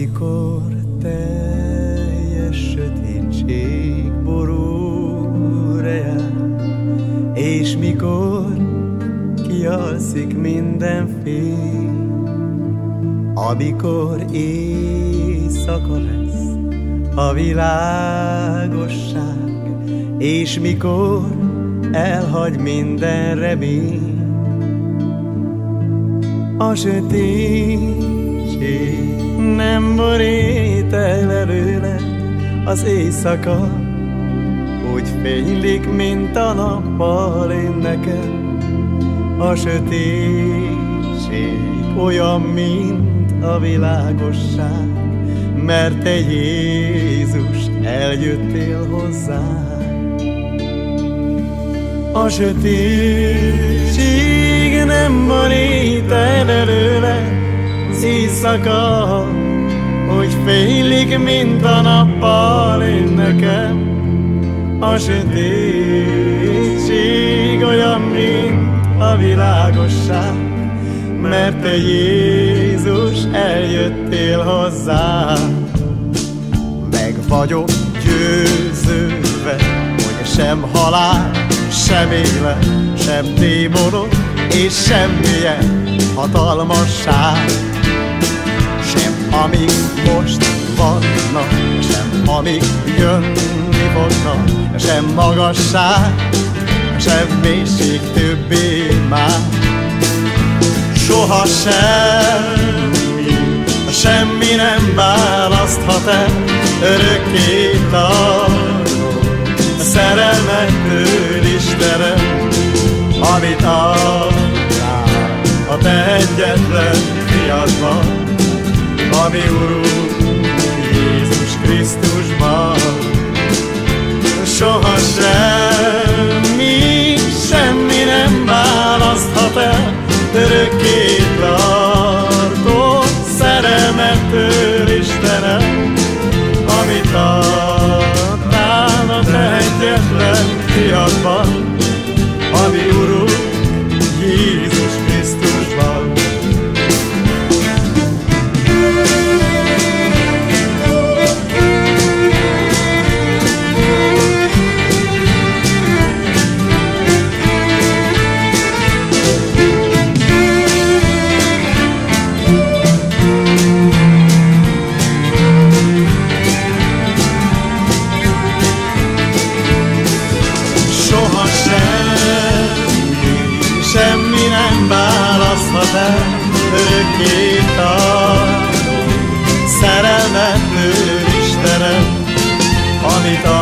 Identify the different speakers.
Speaker 1: Amikor teljes sötétség borul reál, és mikor kialszik minden fény, amikor éjszaka lesz a világosság, és mikor elhagy minden remény, a sötétség nem borít el előle az éjszaka, úgy fénylik, mint a nappal én nekem. A sötétség olyan, mint a világosság, mert te Jézus eljöttél hozzá. A sötétség nem éjszaka, hogy félik, mint a nappal én nekem. A sötétség olyan, mint a világosság, mert te Jézus eljöttél hozzá. Meg vagyok győződve, hogy sem halál, sem élet, sem démonok, és semmilyen hatalmasság amik most vannak, sem amik jönni fognak, sem magasság, sem mélység többé már. Soha semmi, semmi nem választhat el örökké tartó szerelmettől Istenem, amit adnál mi Urunk Jézus Krisztusban. Soha el örökké tartó szerelmettől Istenem, amit adtál